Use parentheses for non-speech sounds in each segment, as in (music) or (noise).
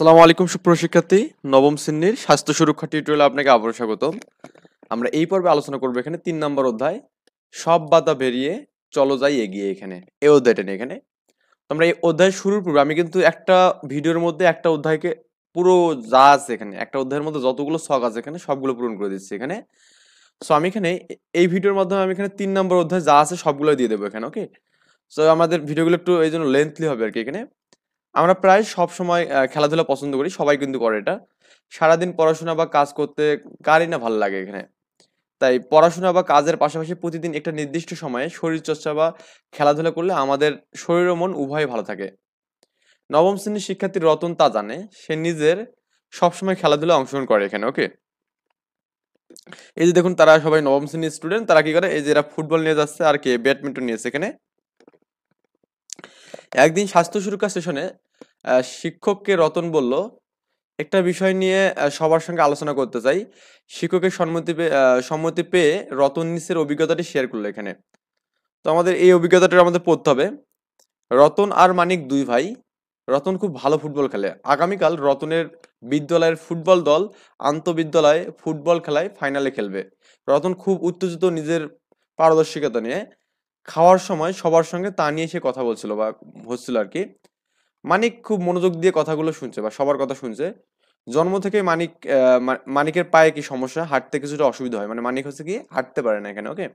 আসসালামু আলাইকুম সুপ্রশিক্ষার্থী নবম শ্রেণির স্বাস্থ্য সুরক্ষা টিউটোরিয়ালে আপনাকে আবারও স্বাগত আমরা এই পর্বে আলোচনা করব এখানে তিন নম্বর অধ্যায়, সব বাধা বেরিয়ে চলো যাই এগিয়ে এখানে এই অধ্যায়টা নিয়ে এখানে। আমরা এই অধ্যায় শুরুর পূর্বে, আমি কিন্তু একটা ভিডিওর মধ্যে একটা অধ্যায়কে পুরো যা আছে এখানে, একটা অধ্যায়ের মধ্যে যতগুলো শখ আছে এখানে, সবগুলো পূরণ করে দিচ্ছি এখানে। সো আমি এখানে এই ভিডিওর মাধ্যমে আমি এখানে তিন নম্বর অধ্যায় যা আছে সবগুলো দিয়ে দেবো এখানে ওকে সো আমাদের ভিডিওগুলো একটু এই জন্য লেন্থলি হবে আর কি এখানে। আমরা প্রায় সব সময় খেলাধুলা পছন্দ করি সবাই কিন্তু করে এটা। সারাদিন পড়াশোনা বা কাজ করতে কারই না ভালো লাগে এখানে। তাই পড়াশোনা বা কাজের পাশাপাশি প্রতিদিন একটা নির্দিষ্ট সময়ে শরীরচর্চা বা খেলাধুলা করলে আমাদের শরীর ও মন উভয় ভালো থাকে। নবম শ্রেণির শিক্ষার্থী রতন তা জানে সে নিজের সবসময় খেলাধুলা অংশগ্রহণ করে এখানে ওকে? এই যে দেখুন তারা সবাই নবম শ্রেণির স্টুডেন্ট তারা কি করে এই যে এরা ফুটবল নিয়ে যাচ্ছে আর কি ব্যাডমিন্টন নিয়েছে এখানে। একদিন স্বাস্থ্য সুরক্ষা আহ, শিক্ষককে রতন বলল, একটা বিষয় নিয়ে সবার সঙ্গে আলোচনা করতে চাই। শিক্ষকের সম্মতি সম্মতি পেয়ে রতন নিসের অভিজ্ঞতাটি শেয়ার করল এখানে। তো আমাদের এই অভিজ্ঞতাটা আমাদের পড়তে হবে। রতন আর মানিক দুই ভাই। রতন খুব ভালো ফুটবল খেলে। আগামীকাল রতনের বিদ্যালয়ের ফুটবল দল আন্তঃবিদ্যালয়ে ফুটবল খেলায় ফাইনালে খেলবে। রতন খুব উত্তেজিত নিজের পারদর্শিকতা নিয়ে। খাওয়ার সময় সবার সঙ্গে তা নিয়ে সে কথা বলছিল বা হচ্ছিল আর কি। মানিক খুব মনোযোগ দিয়ে কথাগুলো শুনছে বা সবার কথা শুনছে। জন্ম থেকে মানিক মানিকের পায়ে কি সমস্যা? হাঁটতে কিছুটা অসুবিধা হয়। মানে মানিক হচ্ছে কি, হাঁটতে পারে না এখানে ওকে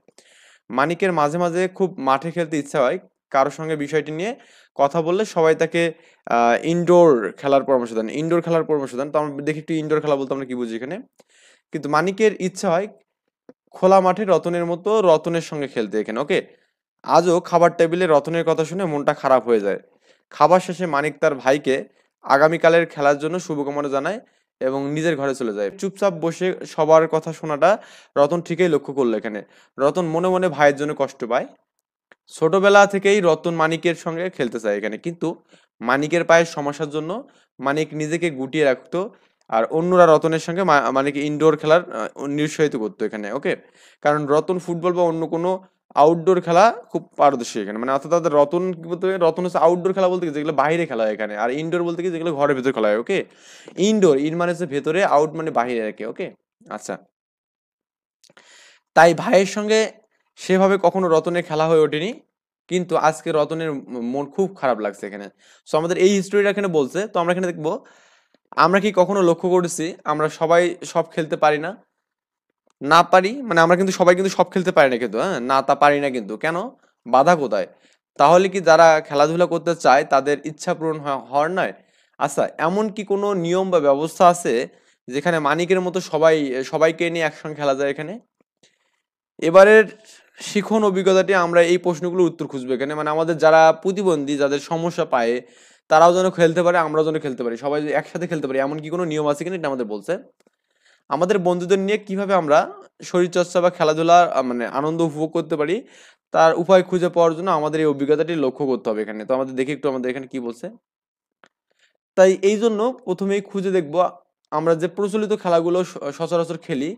মানিকের মাঝে মাঝে খুব মাঠে খেলতে ইচ্ছা হয়। কারোর সঙ্গে বিষয়টি নিয়ে কথা বললে সবাই তাকে ইনডোর খেলার পরামর্শ দেন। ইনডোর খেলার পরামর্শ দেন। তো আমরা দেখি একটু ইনডোর খেলা বলতে আমরা কি বুঝি এখানে? কিন্তু মানিকের ইচ্ছা হয় খোলা মাঠে রতনের মতো রতনের সঙ্গে খেলতে এখানে ওকে আজও খাবার টেবিলে রতনের কথা শুনে মনটা খারাপ হয়ে যায়। খাবার শেষে মানিক তার ভাইকে আগামীকালের খেলার জন্য শুভকামনা জানায় এবং নিজের ঘরে চলে যায়। চুপচাপ বসে সবার কথা শোনাটা রতন ঠিকই লক্ষ্য করল এখানে। রতন মনে মনে ভাইয়ের জন্য কষ্ট পায়। ছোটবেলা থেকেই রতন মানিকের সঙ্গে খেলতে চায় এখানে। কিন্তু মানিকের পায়ের সমস্যার জন্য মানিক নিজেকে গুটিয়ে রাখতো আর অন্যরা রতনের সঙ্গে মানিক ইনডোর খেলার নিরুৎসাহিত করতো এখানে ওকে কারণ রতন ফুটবল বা অন্য কোনো আউটডোর খেলা খুব পারদর্শী এখানে। মানে অর্থাৎ তাদের রতন কি বলতে রতন হচ্ছে আউটডোর খেলা বলতে যেগুলো বাইরে খেলা হয় এখানে। আর ইনডোর বলতে কি? যেগুলো ঘরের ভেতর খেলা হয় ওকে ইনডোর ইন মানে হচ্ছে ভেতরে আউট মানে বাইরে কি ওকে আচ্ছা। তাই ভাইয়ের সঙ্গে সেভাবে কখনো রতনের খেলা হয়ে ওঠেনি, কিন্তু আজকে রতনের মন খুব খারাপ লাগছে এখানে। সো আমাদের এই হিস্টোরিটা এখানে বলছে, তো আমরা এখানে দেখব, আমরা কি কখনো লক্ষ্য করেছি? আমরা সবাই সব খেলতে পারি না। না পারি মানে আমরা কিন্তু সবাই কিন্তু সব খেলতে পারি না কিন্তু হ্যাঁ? না তা পারি না কিন্তু। কেন? বাধা কোথায়? তাহলে কি যারা খেলাধুলা করতে চায়, তাদের ইচ্ছা পূরণ হওয়ার নয়? আচ্ছা এমন কি কোনো নিয়ম বা ব্যবস্থা আছে, যেখানে মানিকের মতো সবাই, সবাইকে নিয়ে একসঙ্গে খেলা যায় এখানে? এবারের শিখন অভিজ্ঞতাটি আমরা এই প্রশ্নগুলোর উত্তর খুঁজবো এখানে। মানে আমাদের যারা প্রতিবন্ধী, যাদের সমস্যা পায়, তারাও যেন খেলতে পারে, আমরাও যেন খেলতে পারি। সবাই একসাথে খেলতে পারি, এমন কি কোনো নিয়ম আছে কিনা এটা আমাদের বলছে? আমাদের বন্ধুদের নিয়ে কীভাবে আমরা শরীরচর্চা বা খেলাধুলা মানে আনন্দ উপভোগ করতে পারি, তার উপায় খুঁজে পাওয়ার জন্য আমাদের এই অভিজ্ঞতাটি লক্ষ্য করতে হবে এখানে। তো আমাদের দেখি একটু আমাদের এখানে কি বলছে। তাই এই জন্য প্রথমেই খুঁজে দেখব আমরা যে প্রচলিত খেলাগুলো সচরাচর খেলি,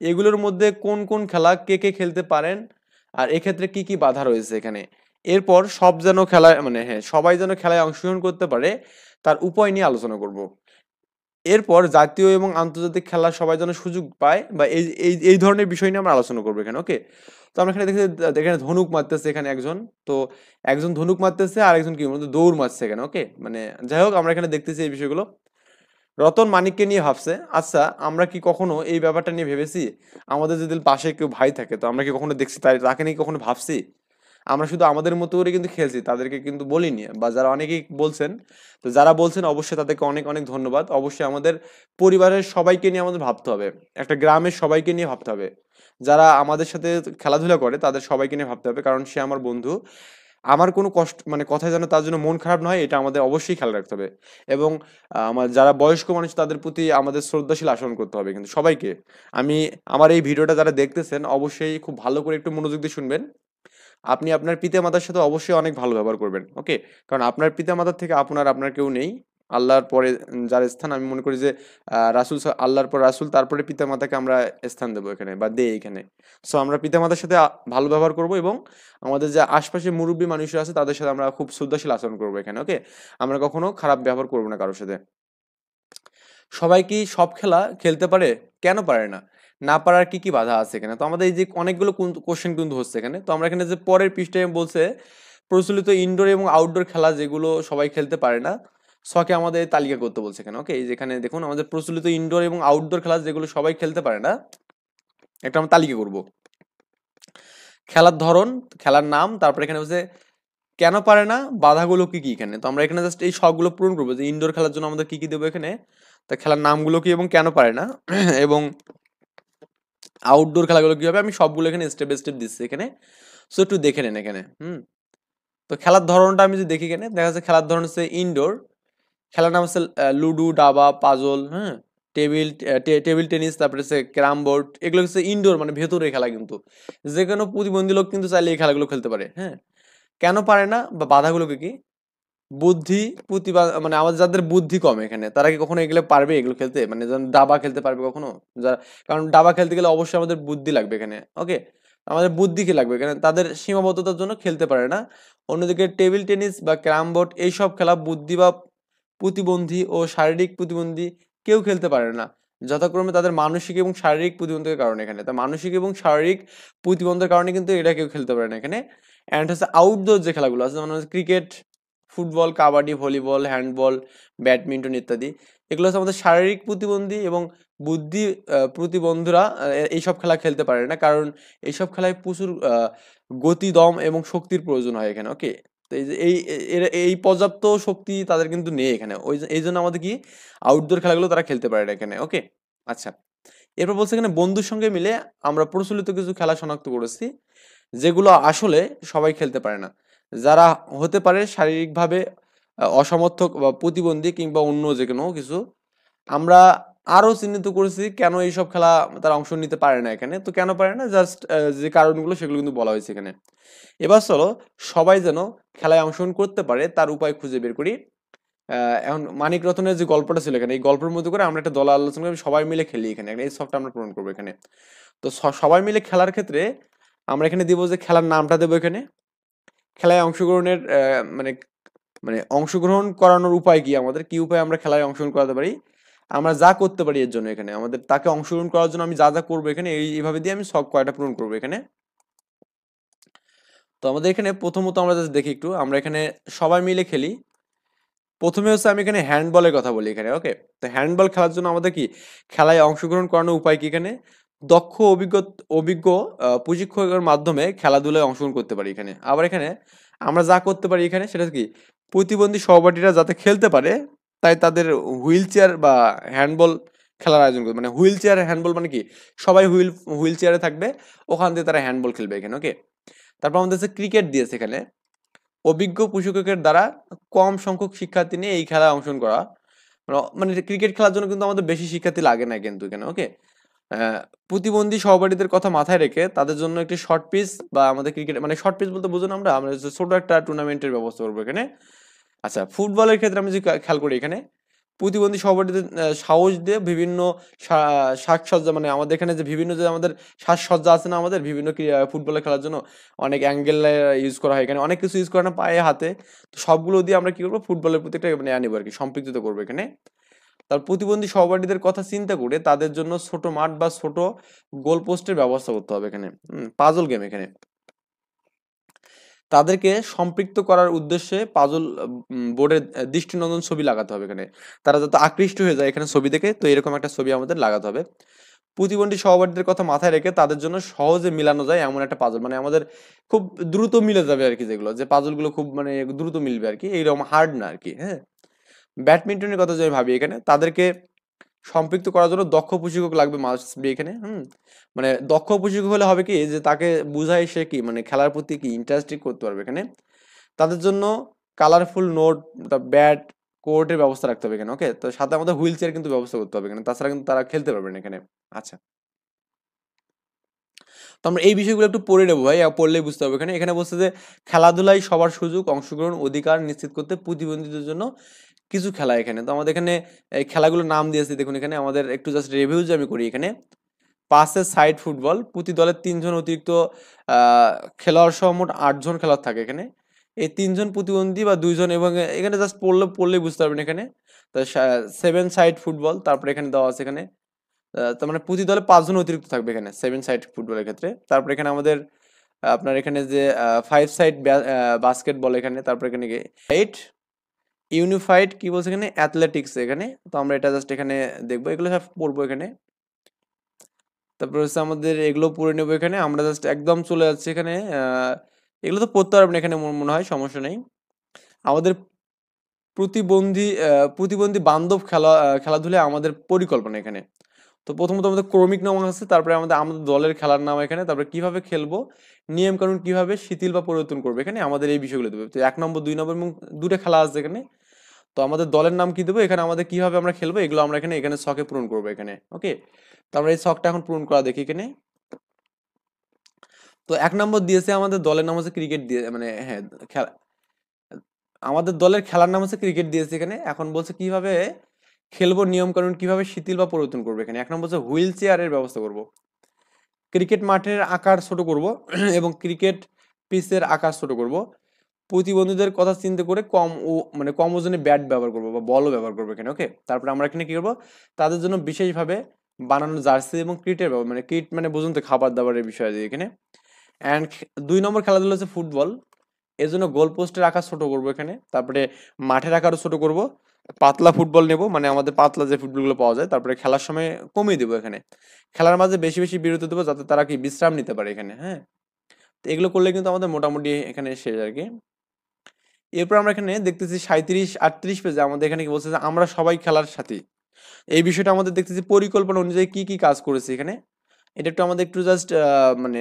এগুলোর মধ্যে কোন কোন খেলা কে কে খেলতে পারেন, আর এক্ষেত্রে কি কি বাধা রয়েছে এখানে। এরপর সব যেন খেলায় মানে হ্যাঁ সবাই যেন খেলায় অংশগ্রহণ করতে পারে, তার উপায় নিয়ে আলোচনা করব। এরপর জাতীয় এবং আন্তর্জাতিক খেলা সবাই যেন সুযোগ পায় বা এই এই এই ধরনের বিষয় নিয়ে আমরা আলোচনা করব এখানে ওকে তো আমরা এখানে দেখতে এখানে ধনুক মারতেছে এখানে একজন। তো একজন ধনুক মারতেছে আর একজন কি বলতো দৌড় মারছে এখানে ওকে মানে যাই হোক, আমরা এখানে দেখতেছি এই বিষয়গুলো। রতন মানিককে নিয়ে ভাবছে আচ্ছা আমরা কি কখনো এই ব্যাপারটা নিয়ে ভেবেছি? আমাদের যদি পাশে কেউ ভাই থাকে, তো আমরা কি কখনো দেখছি? তাই তাকে নিয়ে কখনো ভাবছি? আমরা শুধু আমাদের মতো করে কিন্তু খেলছি, তাদেরকে কিন্তু বলিনি। বা যারা অনেকেই বলছেন, তো যারা বলছেন অবশ্যই তাদেরকে অনেক অনেক ধন্যবাদ। অবশ্যই আমাদের পরিবারের সবাইকে নিয়ে আমাদের ভাবতে হবে। একটা গ্রামের সবাইকে নিয়ে ভাবতে হবে। যারা আমাদের সাথে খেলাধুলা করে, তাদের সবাইকে নিয়ে ভাবতে হবে। কারণ সে আমার বন্ধু। আমার কোনো কষ্ট মানে কথায় যেন তার জন্য মন খারাপ নয় এটা আমাদের অবশ্যই খেয়াল রাখতে হবে। এবং আমার যারা বয়স্ক মানুষ, তাদের প্রতি আমাদের শ্রদ্ধাশীল আচরণ করতে হবে কিন্তু সবাইকে। আমি, আমার এই ভিডিওটা যারা দেখতেছেন, অবশ্যই খুব ভালো করে একটু মনোযোগ দিয়ে শুনবেন। আপনি আপনার পিতামাতার সাথে অবশ্যই অনেক ভালো ব্যবহার করবেন, ওকে? কারণ আপনার পিতামাতার থেকে আপনার আপনার কেউ নেই। আল্লাহর পরে যার স্থান, আমি মনে করি যে রাসূল আল্লাহর পর রাসূল, তারপরে পিতামাতাকে আমরা স্থান দেবো এখানে বা দেই এখানে। সো আমরা পিতামাতার সাথে ভালো ব্যবহার করব এবং আমাদের যে আশপাশে মুরব্বী মানুষরা আছে, তাদের সাথে আমরা খুব শ্রদ্ধাশীল আচরণ করব এখানে, ওকে? আমরা কখনো খারাপ ব্যবহার করব না কারোর সাথে। সবাই কি সব খেলা খেলতে পারে? কেন পারে না? না পারার কি কি বাধা আছে এখানে? তো আমাদের এই যে অনেকগুলো কোশ্চেন কিন্তু হচ্ছে এখানে। তো আমরা এখানে যে পরের পৃষ্ঠায় বলছে, প্রচলিত ইনডোর এবং আউটডোর খেলা যেগুলো সবাই খেলতে পারে না শখে আমাদের তালিকা করতে বলছে এখানে ওকে এই যেখানে দেখুন, আমাদের প্রচলিত ইনডোর এবং আউটডোর খেলা যেগুলো সবাই খেলতে পারে না, একটা আমরা তালিকা করব। খেলার ধরন, খেলার নাম, তারপরে এখানে হচ্ছে কেন পারে না, বাধাগুলো কি কি এখানে? তো আমরা এখানে জাস্ট এই শখগুলো পূরণ করব যে ইনডোর খেলার জন্য আমাদের কি কি দেবো এখানে? তা খেলার নামগুলো কি এবং কেন পারে না? (clears throat) এবং আউটডোর খেলাগুলো কি হবে? আমি সবগুলো এখানে স্টেপ স্টেপ দিচ্ছি এখানে। সো একটু দেখে নেন এখানে, হুম? তো খেলার ধরনটা আমি যদি দেখি এখানে, দেখা যাচ্ছে খেলার ধরন হচ্ছে ইনডোর খেলার নাম হচ্ছে লুডু ডাবা পাজল হ্যাঁ টেবিল টেবিল টেনিস, তারপরে হচ্ছে ক্যারাম বোর্ড, এগুলো হচ্ছে ইনডোর মানে ভেতরে খেলা কিন্তু। যে কোনো প্রতিবন্ধী লোক কিন্তু চাইলে এই খেলাগুলো খেলতে পারে হ্যাঁ? কেন পারে না বা বাধাগুলোকে কি? বুদ্ধি প্রতিভা মানে আমাদের যাদের বুদ্ধি কম এখানে, তারা কি কখনো এগুলো পারবে, এগুলো খেলতে? মানে যেমন ডাবা খেলতে পারবে কখনো? যারা, কারণ ডাবা খেলতে গেলে অবশ্যই আমাদের বুদ্ধি লাগবে এখানে ওকে আমাদের বুদ্ধি কি লাগবে এখানে? তাদের সীমাবদ্ধতার জন্য খেলতে পারে না। অন্যদিকে টেবিল টেনিস বা ক্যারাম বোর্ড এইসব খেলা বুদ্ধি বা প্রতিবন্ধী ও শারীরিক প্রতিবন্ধী কেউ খেলতে পারে না। যথাক্রমে তাদের মানসিক এবং শারীরিক প্রতিবন্ধকের কারণে এখানে। তা মানসিক এবং শারীরিক প্রতিবন্ধের কারণে কিন্তু এটা কেউ খেলতে পারে না এখানে। অ্যান্ড হচ্ছে আউটডোর যে খেলাগুলো আছে, যেমন cricket football, kabaddi, volleyball, handball, badminton ইত্যাদি। এগুলো হচ্ছে আমাদের শারীরিক প্রতিবন্ধী এবং বুদ্ধি প্রতিবন্ধুরা এইসব খেলা খেলতে পারে না। কারণ এইসব খেলায় প্রচুর গতি দম এবং শক্তির প্রয়োজন হয় এখানে, ওকে? তো এই এই পর্যাপ্ত শক্তি তাদের কিন্তু নেই এখানে। ওই এই জন্য আমাদের কি আউটডোর খেলাগুলো তারা খেলতে পারে না এখানে, ওকে? আচ্ছা। এরপর বলছে এখানে বন্ধুর সঙ্গে মিলে আমরা প্রচলিত কিছু খেলা শনাক্ত করেছি, যেগুলো আসলে সবাই খেলতে পারে না। যারা হতে পারে শারীরিকভাবে অসমর্থক বা প্রতিবন্ধী কিংবা অন্য যে কোনো কিছু, আমরা আরও চিহ্নিত করেছি কেন এইসব খেলা তারা অংশ নিতে পারে না এখানে। তো কেন পারে না? জাস্ট যে কারণগুলো সেগুলো কিন্তু বলা হয়েছে এখানে। এবার চলো, সবাই যেন খেলায় অংশগ্রহণ করতে পারে তার উপায় খুঁজে বের করি। এখন মানিক রতনের যে গল্পটা ছিল এখানে, এই গল্পের মধ্যে করে আমরা একটা দল আলোচনা করি, সবাই মিলে খেলি এখানে। এই সবটা আমরা পূরণ করব এখানে। তো সবাই মিলে খেলার ক্ষেত্রে আমরা এখানে দিব যে খেলার নামটা দেবো এখানে। খেলায় অংশগ্রহণের মানে মানে অংশগ্রহণ করানোর উপায় কি? আমাদের কি উপায় আমরা খেলায় অংশগ্রহণ করাতে পারি? আমরা যা করতে পারি এর জন্য এখানে। আমাদের তাকে অংশগ্রহণ করার জন্য আমি যা যা করব এখানে এইভাবে দিয়ে আমি সব কয়টা পূরণ করব এখানে। তো আমাদের এখানে প্রথমত আমরা দেখি একটু। আমরা এখানে সবাই মিলে খেলি। প্রথমে হচ্ছে আমি এখানে হ্যান্ডবলের কথা বলি এখানে ওকে তো হ্যান্ডবল খেলার জন্য আমাদের কি? খেলায় অংশগ্রহণ করানোর উপায় কি এখানে? দক্ষ অভিজ্ঞ অভিজ্ঞ প্রশিক্ষকের মাধ্যমে খেলাধুলায় অংশগ্রহণ করতে পারি এখানে। আবার এখানে আমরা যা করতে পারি এখানে সেটা কি, প্রতিবন্ধী সহপাঠীরা যাতে খেলতে পারে, তাই তাদের হুইল চেয়ার বা হ্যান্ডবল খেলার আয়োজন করবে মানে হুইল চেয়ার হ্যান্ডবল মানে কি? সবাই হুইল হুইল চেয়ারে থাকবে, ওখান থেকে তারা হ্যান্ডবল খেলবে এখানে ওকে তারপর আমাদের হচ্ছে ক্রিকেট দিয়েছে এখানে। অভিজ্ঞ প্রশিক্ষকের দ্বারা কম সংখ্যক শিক্ষার্থী নিয়ে এই খেলায় অংশগ্রহণ করা। মানে ক্রিকেট খেলার জন্য কিন্তু আমাদের বেশি শিক্ষার্থী লাগে না কিন্তু এখানে ওকে প্রতিবন্ধী সহপাঠীদের কথা মাথায় রেখে তাদের জন্য একটি শর্ট পিচ বা আমাদের ক্রিকেট মানে শর্ট পিচ বলতে বুঝুন আমরা আমরা ছোট একটা টুর্নামেন্টের ব্যবস্থা করব এখানে। আচ্ছা ফুটবলের ক্ষেত্রে আমি যদি খেয়াল করি এখানে, প্রতিবন্ধী সহপাঠীদের সাহস দিয়ে বিভিন্ন সাজসজ্জা মানে আমাদের এখানে যে বিভিন্ন যে আমাদের সাজসজ্জা আছে না আমাদের, বিভিন্ন ফুটবলে খেলার জন্য অনেক অ্যাঙ্গেল ইউজ করা হয় এখানে, অনেক কিছু ইউজ করে না পায়ে, হাতে। তো সবগুলো দিয়ে আমরা কি করব ফুটবলের প্রতি একটা মানে আনিব আর কি সম্পৃক্ত করব এখানে। তার প্রতিবন্ধী সহপাঠীদের কথা চিন্তা করে তাদের জন্য ছোট মাঠ বা ছোট গোল পোস্টের ব্যবস্থা করতে হবে এখানে পাজল গেম এখানে। তাদেরকে সম্পৃক্ত করার উদ্দেশ্যে পাজল বোর্ডের দৃষ্টিনন্দন ছবি লাগাতে হবে এখানে। তারা যাতে আকৃষ্ট হয়ে যায় এখানে ছবি দেখে, তো এরকম একটা ছবি আমাদের লাগাতে হবে। প্রতিবন্ধী সহপাঠীদের কথা মাথায় রেখে তাদের জন্য সহজে মিলানো যায় এমন একটা পাজল মানে আমাদের খুব দ্রুত মিলে যাবে আর কি যেগুলো, যে পাজলগুলো খুব মানে দ্রুত মিলবে আর কি, এইরকম হার্ড না আর কি হ্যাঁ? ব্যাডমিন্টনের কথা যদি ভাবি এখানে, তাদেরকে সম্পৃক্ত করার জন্য দক্ষ প্রশিক্ষক লাগবে মাস্ট বি এখানে, হুম? মানে দক্ষ প্রশিক্ষক হলে হবে কি যে তাকে বুঝায় সে কি মানে খেলার প্রতি কি ইন্টারেস্টিং করতে পারবে এখানে? তাদের জন্য কালারফুল নোট ব্যাট কোর্টের ব্যবস্থা রাখতে হবে এখানে ওকে তো সাথে আমাদের হুইল চেয়ার কিন্তু ব্যবস্থা করতে হবে এখানে, তাছাড়া কিন্তু তারা খেলতে পারবে না এখানে। আচ্ছা। তো আমরা এই বিষয়গুলো একটু পড়ে নেব ভাই পড়লেই বুঝতে হবে এখানে। এখানে বলছে যে খেলাধুলায় সবার সুযোগ, অংশগ্রহণ, অধিকার নিশ্চিত করতে প্রতিবন্ধীদের জন্য কিছু খেলা এখানে। তো আমাদের এখানে এই খেলাগুলোর নাম দিয়েছি দেখুন এখানে আমাদের একটু জাস্ট রিভিউ যে আমি করি এখানে। পাঁচের সাইড ফুটবল প্রতি দলের তিনজন অতিরিক্ত খেলোয়াড় সহ মোট আটজন খেলোয়াড় থাকে এখানে। এই তিনজন প্রতিবন্ধী বা দুইজন এবং এখানে জাস্ট পড়লে, পড়লেই বুঝতে পারবেন এখানে। তো সেভেন সাইড ফুটবল তারপরে এখানে দেওয়া আছে এখানে। তার মানে প্রতি দলে পাঁচজন অতিরিক্ত থাকবে এখানে সেভেন সাইড ফুটবলের ক্ষেত্রে। তারপরে এখানে আমাদের, আপনার এখানে যে ফাইভ সাইড বাস্কেটবল এখানে, তারপরে এখানে এইট ইউনিফাইড কি বলছে এখানে? অ্যাথলেটিক্স এখানে। তো আমরা এটা জাস্ট এখানে দেখব। এগুলো সব পড়ব এখানে। তারপরে হচ্ছে আমাদের এগুলো পড়ে নেব এখানে। আমরা জাস্ট একদম চলে যাচ্ছি এখানে। এগুলো তো পড়তে পারবেন এখানে মনে হয়, সমস্যা নেই। আমাদের প্রতিবন্ধী প্রতিবন্ধী বান্ধব খেলা খেলাধুলায় আমাদের পরিকল্পনা এখানে। তো প্রথমত আমাদের ক্রমিক নাম আছে, তারপরে আমাদের আমাদের দলের খেলার নাম এখানে, তারপরে কীভাবে খেলব নিয়ম কানুন কীভাবে, শিথিল বা পরিবর্তন করবে, এখানে আমাদের এই বিষয়গুলো দেবে। তো এক নম্বর, দুই নম্বর এবং দুটো খেলা আছে এখানে। তো আমাদের দলের নাম কি দেবো? এখানে আমাদের কীভাবে আমরা খেলব, এগুলো আমরা এখানে এখানে শখে পূরণ করব এখানে, ওকে? তো আমরা এই শখটা এখন পূরণ করা দেখি এখানে। তো এক নম্বর দিয়েছে আমাদের দলের নাম হচ্ছে ক্রিকেট দিয়ে মানে হ্যাঁ খেলা, আমাদের দলের খেলার নাম হচ্ছে ক্রিকেট দিয়েছে এখানে। এখন বলছে কীভাবে খেলব নিয়ম কানুন কীভাবে শিথিল বা পরিবর্তন করব এখানে? এক নম্বর হচ্ছে হুইল চেয়ারের ব্যবস্থা করব। ক্রিকেট মাঠের আকার ছোট করব (clears throat) এবং ক্রিকেট পিচের আকার ছোট করব। প্রতিবন্ধীদের কথা চিন্তা করে কম ও মানে কম ওজনে ব্যাট ব্যবহার করব বা বলও ব্যবহার করব এখানে, ওকে? তারপরে আমরা এখানে কী করব? তাদের জন্য বিশেষভাবে বানানো জার্সি এবং ক্রিটের ব্যবহার মানে ক্রিট মানে বুঝুন তো খাবার দাবারের বিষয় আছে এখানে। অ্যান্ড দুই নম্বর খেলাধুলা হচ্ছে ফুটবল। এর জন্য গোল পোস্টের আকার ছোট করব এখানে। তারপরে মাঠের আকারও ছোট করব। পাতলা ফুটবল নেব মানে আমাদের পাতলা যে ফুটবলগুলো পাওয়া যায়, তারপরে খেলার সময় কমিয়ে দেবো এখানে। খেলার মাঝে বেশি বেশি বিরতি দেবো, যাতে তারা কি বিশ্রাম নিতে পারে এখানে হ্যাঁ? তো এগুলো করলে কিন্তু আমাদের মোটামুটি এখানে শেষ আর কি। এরপর আমরা এখানে দেখতেছি সাঁত্রিশ আটত্রিশ পেজে আমাদের এখানে কি বলছে যে, আমরা সবাই খেলার সাথী। এই বিষয়টা আমাদের দেখতেছি পরিকল্পনা অনুযায়ী কি কি কাজ করেছে এখানে। এটা একটু আমাদের একটু জাস্ট মানে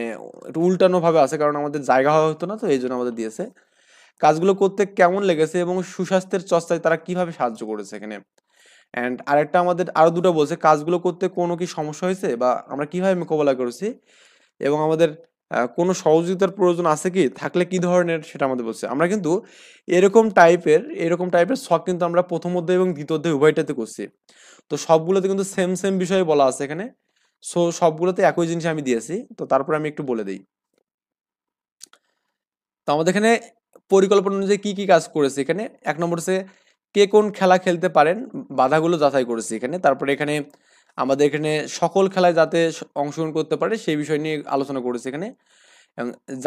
একটু উল্টানো ভাবে আছে, কারণ আমাদের জায়গা হওয়া হতো না তো, এই জন্য আমাদের দিয়েছে। কাজগুলো করতে কেমন লেগেছে এবং সুস্বাস্থ্যের চর্চায় তারা কীভাবে সাহায্য করেছে এখানে? অ্যান্ড আরেকটা আমাদের আরও দুটো বলছে, কাজগুলো করতে কোনো কি সমস্যা হয়েছে বা আমরা কীভাবে মোকাবেলা করেছি? এবং আমাদের কোনো সহযোগিতার প্রয়োজন আছে কি? থাকলে কি ধরনের সেটা আমাদের বলছে। আমরা কিন্তু এরকম টাইপের এরকম টাইপের শখ কিন্তু আমরা প্রথম অধ্যায় এবং দ্বিতীয় অধ্যায় উভয়টাতে করছি। তো সবগুলোতে কিন্তু সেম সেম বিষয়ে বলা আছে এখানে। সো সবগুলোতে একই জিনিস আমি দিয়েছি। তো তারপরে আমি একটু বলে দিই। তো আমাদের এখানে পরিকল্পনা অনুযায়ী কি কি কাজ করেছে এখানে? এক নম্বর হচ্ছে কে কোন খেলা খেলতে পারেন, বাধাগুলো যাচাই করেছে এখানে। তারপরে এখানে আমাদের এখানে সকল খেলায় যাতে অংশগ্রহণ করতে পারে সেই বিষয় নিয়ে আলোচনা করেছে এখানে।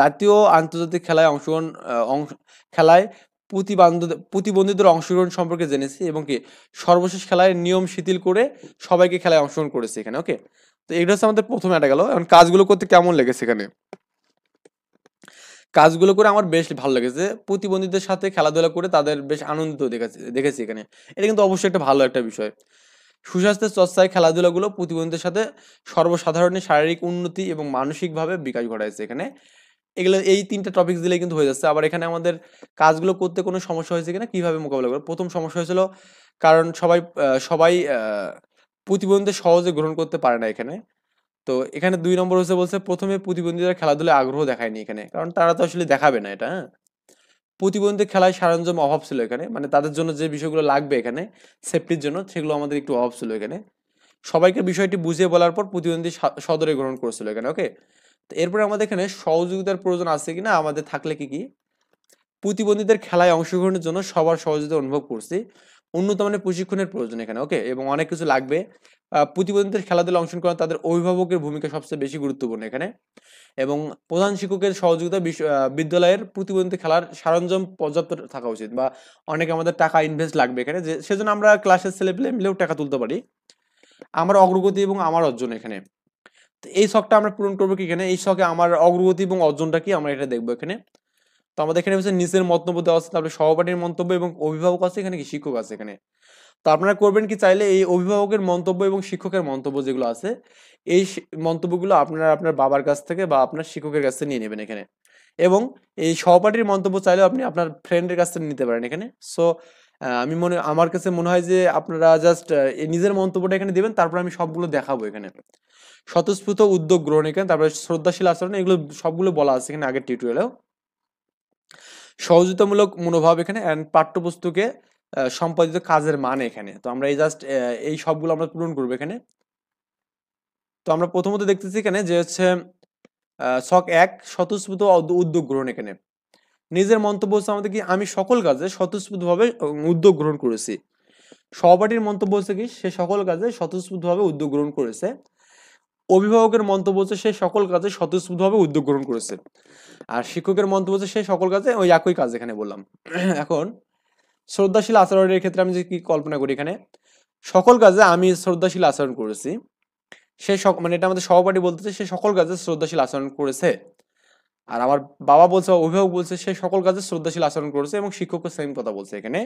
জাতীয় আন্তর্জাতিক খেলায় অংশগ্রহণ অংশ, খেলায় প্রতিবান্ধ, প্রতিবন্ধীদের অংশগ্রহণ সম্পর্কে জেনেছি এবং কি সর্বশেষ খেলায় নিয়ম শিথিল করে সবাইকে খেলায় অংশগ্রহণ করেছে এখানে, ওকে? তো এটা হচ্ছে আমাদের প্রথমে এটা গেল। এখন কাজগুলো করতে কেমন লেগেছে এখানে? কাজগুলো করে আমার বেশ ভালো লেগেছে। প্রতিবন্ধীদের সাথে খেলাধুলা করে তাদের বেশ আনন্দিত দেখেছি দেখেছি এখানে। এটা কিন্তু অবশ্যই একটা ভালো একটা বিষয়। সুস্বাস্থ্যের চর্চায় খেলাধুলাগুলো প্রতিবন্ধীদের সাথে সর্বসাধারণের শারীরিক উন্নতি এবং মানসিকভাবে বিকাশ ঘটাইছে এখানে। এগুলো, এই তিনটা টপিক দিলে কিন্তু হয়ে যাচ্ছে। আবার এখানে আমাদের কাজগুলো করতে কোনো সমস্যা হয়েছে কিনা? কীভাবে মোকাবিলা করব? প্রথম সমস্যা হয়েছিল, কারণ সবাই সবাই প্রতিবন্ধী সহজে গ্রহণ করতে পারে না এখানে। তো এখানে দুই নম্বর হচ্ছে বলছে, প্রথমে প্রতিবন্ধীরা খেলাধুলায় আগ্রহ দেখায়নি এখানে, কারণ তারা তো আসলে দেখাবে না এটা হ্যাঁ? প্রতিবন্ধী খেলায় সরঞ্জাম অভাব ছিল এখানে মানে তাদের জন্য যে বিষয়গুলো লাগবে এখানে সেফটির জন্য, সেগুলো আমাদের একটু অভাব ছিল এখানে। সবাইকে বিষয়টি বুঝিয়ে বলার পর প্রতিবন্ধী সদরে গ্রহণ করেছিল এখানে ওকে তো এরপরে আমাদের এখানে সহযোগিতার প্রয়োজন আছে কিনা, আমাদের থাকলে কি কি? প্রতিবন্ধীদের খেলায় অংশগ্রহণের জন্য সবার সহযোগিতা অনুভব করছি। উন্নত মানের প্রশিক্ষণের প্রয়োজন এখানে ওকে এবং অনেক কিছু লাগবে। প্রতিবন্ধীদের খেলাধুলা অংশগ্রহণ করা তাদের অভিভাবকের ভূমিকা সবচেয়ে বেশি গুরুত্বপূর্ণ এখানে। এবং প্রধান শিক্ষকের সহযোগিতা বিদ্যালয়ের প্রতিবন্ধী খেলার সরঞ্জাম পর্যাপ্ত থাকা উচিত বা অনেক আমাদের টাকা ইনভেস্ট লাগবে এখানে। যে, সেজন্য আমরা ক্লাসের ছেলে পেলে মিলেও টাকা তুলতে পারি। আমার অগ্রগতি এবং আমার অর্জন এখানে। এই শখটা আমরা পূরণ করব কি এখানে? এই শখে আমার অগ্রগতি এবং অর্জনটা কি? আমরা এটা দেখব এখানে। আমাদের এখানে হচ্ছে নিচের মন্তব্য দেওয়া আছে, তারপরে সহপাঠীর মন্তব্য এবং অভিভাবক আছে এখানে কি, শিক্ষক আছে এখানে। তো আপনারা করবেন কি, চাইলে এই অভিভাবকের মন্তব্য এবং শিক্ষকের মন্তব্য যেগুলো আছে, এই মন্তব্যগুলো আপনারা আপনার বাবার কাছ থেকে বা আপনার শিক্ষকের কাছ থেকে নিয়ে নেবেন এখানে। এবং এই সহপাঠীর মন্তব্য চাইলেও আপনি আপনার ফ্রেন্ডের কাছ থেকে নিতে পারেন এখানে। সো আমি মনে, আমার কাছে মনে হয় যে আপনারা জাস্ট নিজের মন্তব্যটা এখানে দিবেন, তারপর আমি সবগুলো দেখাবো এখানে। স্বতঃস্ফূর্ত উদ্যোগ গ্রহণ এখানে, তারপরে শ্রদ্ধাশীল আচরণ, এগুলো সবগুলো বলা আছে এখানে আগের টিউটোরিয়ালেও সহযোগিতামূলক মনোভাব এখানে অ্যান্ড পাঠ্যপুস্তকে সম্পাদিত কাজের মান এখানে। তো আমরা এই জাস্ট এই সবগুলো আমরা পূরণ করব এখানে। তো আমরা প্রথমত দেখতেছি এখানে যে হচ্ছে শখ এক, স্বতঃস্ফূর্ত উদ্যোগ গ্রহণ এখানে। নিজের মন্তব্য হচ্ছে আমাদের কি, আমি সকল কাজে স্বতঃস্ফূর্তভাবে উদ্যোগ গ্রহণ করেছি। সহপাঠীর মন্তব্য হচ্ছে কি, সে সকল কাজে স্বতঃস্ফূর্তভাবে উদ্যোগ গ্রহণ করেছে। অভিভাবকের মন্তব্য হচ্ছে, সে সকল কাজে স্বতঃস্ফূর্তভাবে উদ্যোগ গ্রহণ করেছে। আর শিক্ষকের মন্তব্য হচ্ছে, সে সকল কাজে ওই একই কাজ এখানে বললাম। (clears throat) এখন শ্রদ্ধাশীল আচরণের ক্ষেত্রে আমি যে কি কল্পনা করি এখানে, সকল কাজে আমি শ্রদ্ধাশীল আচরণ করেছি। সে মানে এটা আমাদের সহপাঠী বলতেছে সে সকল কাজে শ্রদ্ধাশীল আচরণ করেছে। আর আমার বাবা বলছে, অভিভাবক বলছে, সে সকল কাজে শ্রদ্ধাশীল আচরণ করেছে এবং শিক্ষকও সেম কথা বলছে এখানে।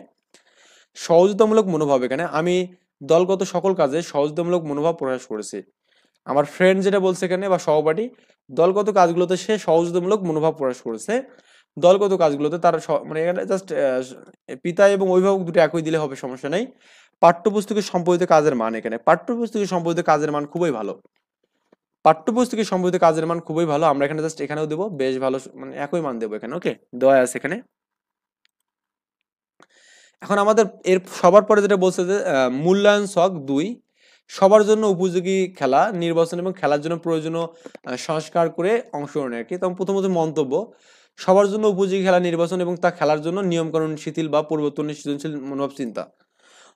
সহযোগিতামূলক মনোভাব এখানে। আমি দলগত সকল কাজে সহযোগিতামূলক মনোভাব প্রকাশ করেছি। আমার ফ্রেন্ড যেটা বলছে এখানে, বা সহপাঠী, দলগত কাজগুলোতে সে সহযোগিতামূলক মনোভাব প্রকাশ করেছে। দলগত কাজগুলোতে তার মানে এখানে জাস্ট পিতা এবং অভিভাবক দুটো একই দিলে হবে, সমস্যা নেই। পাঠ্যপুস্তকের সম্পর্কিত কাজের মান এখানে। পাঠ্যপুস্তকের সম্পর্কিত কাজের মান খুবই ভালো। পাঠ্যপুস্তকের সম্পর্কিত কাজের মান খুবই ভালো। আমরা এখানে জাস্ট এখানেও দেবো। বেশ ভালো মানে একই মান দেবো এখানে ওকে দেওয়া আছে এখানে। এখন আমাদের, এর সবার পরে যেটা বলছে যে মূল্যায়ন ছক দুই। সবার জন্য উপযোগী খেলা, নির্বাচন এবং খেলার জন্য প্রয়োজনীয় সংস্কার করে অংশগ্রহণ আর কি। তখন প্রথমত মন্তব্য। সবার জন্য উপযোগী খেলা, নির্বাচন এবং তা খেলার জন্য নিয়মকানুন শিথিল বা পরিবর্তনের সৃজনশীল মনোভাব চিন্তা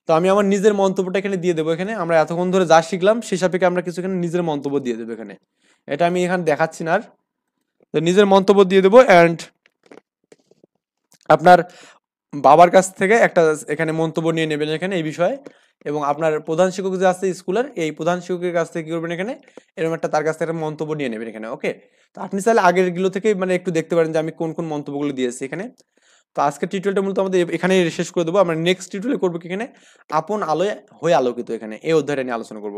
তো আমি আমার নিজের মন্তব্যটা এখানে দিয়ে দেবো এখানে। আমরা এতক্ষণ ধরে যা শিখলাম সে সাপেক্ষে আমরা কিছু এখানে নিজের মন্তব্য দিয়ে দেবো এখানে। এটা আমি এখানে দেখাচ্ছি না আর। তো নিজের মন্তব্য দিয়ে দেবো অ্যান্ড আপনার বাবার কাছ থেকে একটা এখানে মন্তব্য নিয়ে নেবেন এখানে এই বিষয়ে। এবং আপনার প্রধান শিক্ষক যে আছে স্কুলের, এই প্রধান শিক্ষকের কাছ থেকে কি করবেন এখানে? এরকম একটা তার কাছ থেকে একটা মন্তব্য নিয়ে নেবেন এখানে ওকে তো আপনি চাইলে আগেরগুলো থেকে মানে একটু দেখতে পারেন যে আমি কোন কোন মন্তব্যগুলো দিয়েছি এখানে। তো আজকের টিউটোরিয়ালটা মূলত আমাদের এখানে শেষ করে দেবো। আমরা নেক্সট টিউটোরিয়াল করব এখানে? আপন আলোয় হয়ে আলোকিত এখানে। এই অধ্যায়টা নিয়ে আলোচনা করব।